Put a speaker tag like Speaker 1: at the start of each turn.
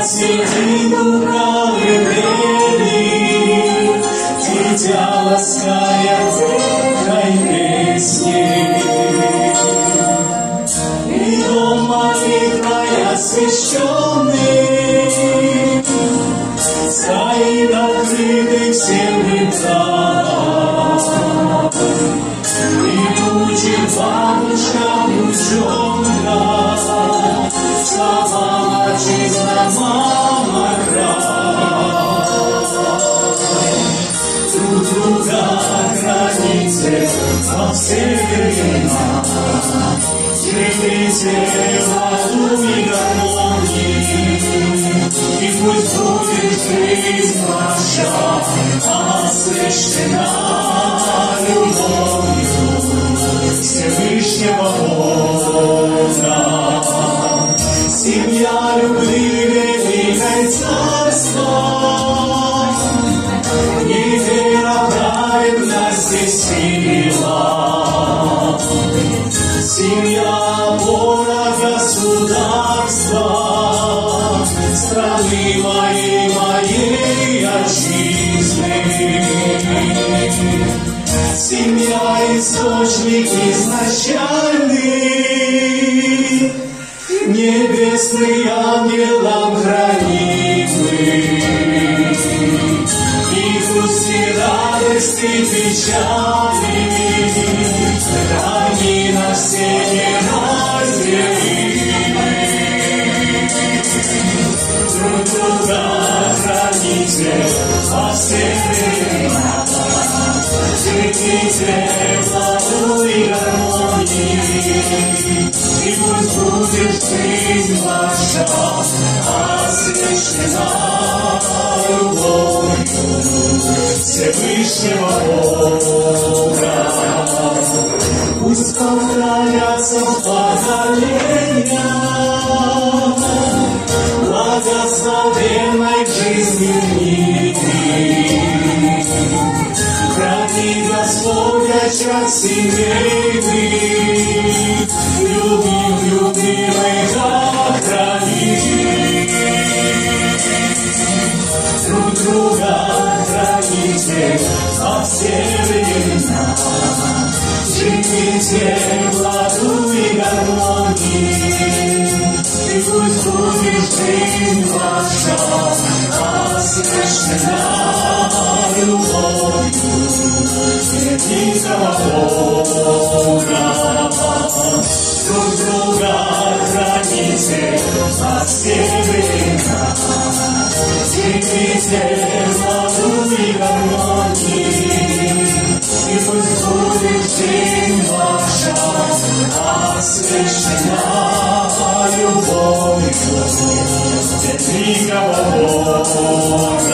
Speaker 1: посреди лукавой двери, Дитя ласкает тихой песни. И дом молитвой освященный Стоит открытый всем лицам. И будет храните во все времена. Живите в ладу и гармонии, И пусть будет жизнь Страны моей, моей отчизны. Семья источник изначальный, Небесный ангелом хранимый. И грусти, радости, печали, Они на все храните во все времена. Живите в ладу и гармонии, И пусть будет жизнь ваша освящена любовью Всевышнего Бога. Пусть повторятся поколения семейный, любим, любимых храни. Друг друга храните во все времена. Живите гармонии, И пусть будет жизнь ваша освящена любовью Любовью Великого Бога.